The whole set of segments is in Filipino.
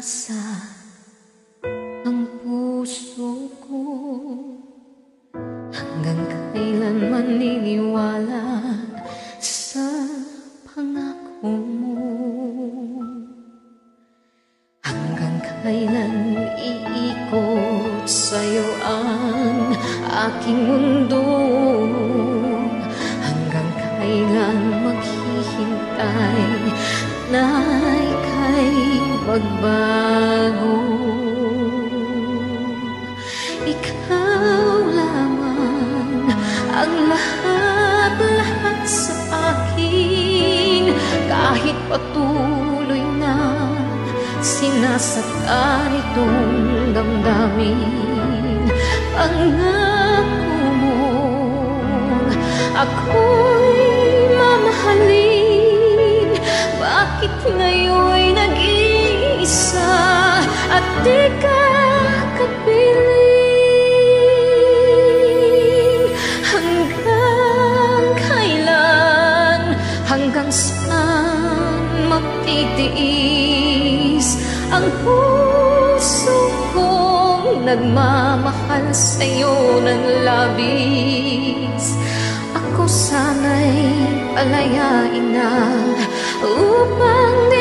pag-asa ang puso ko. Hanggang kailan maniniwala sa pangako mo? Hanggang kailan iikot sa'yo ang aking mundo ang lahat-lahat sa akin. Kahit patuloy na sinasaktan itong damdamin. Pangako mo ako'y mamahalin. Bakit ngayon'y nag-iisa? At di ka magtitiis Ang puso kong nagmamahal sa'yo ng labis. Ako sana'y palayain na upang di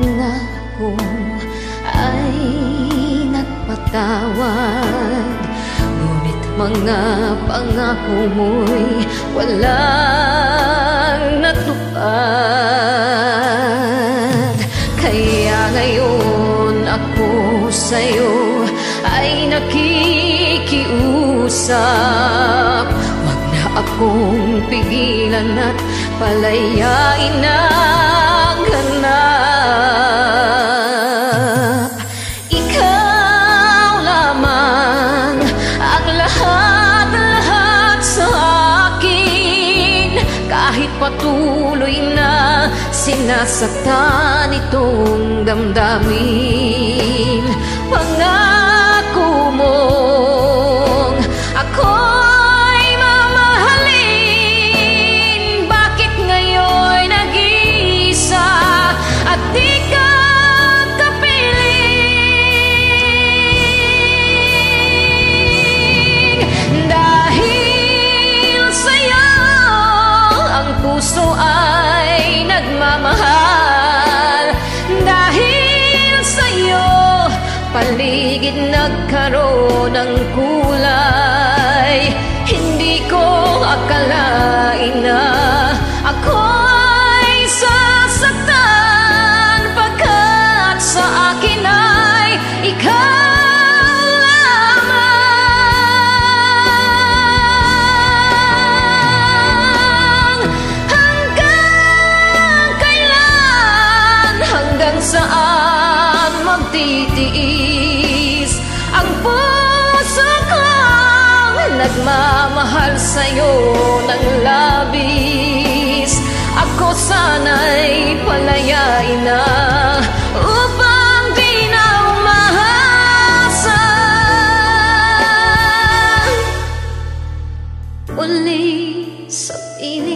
na ako ay nagpatawad. Ngunit mga pangako mo'y walang natupad. Kaya ngayon ako sa'yo ay nakikiusap. Wag na akong pigilan at palayain ang patuloy na sinasaktan itong damdamin. Pangako mong pandangku. Nagmamahal sa'yo ng labis. Ako sana'y palayain na upang di na umahasa. Uli sa piling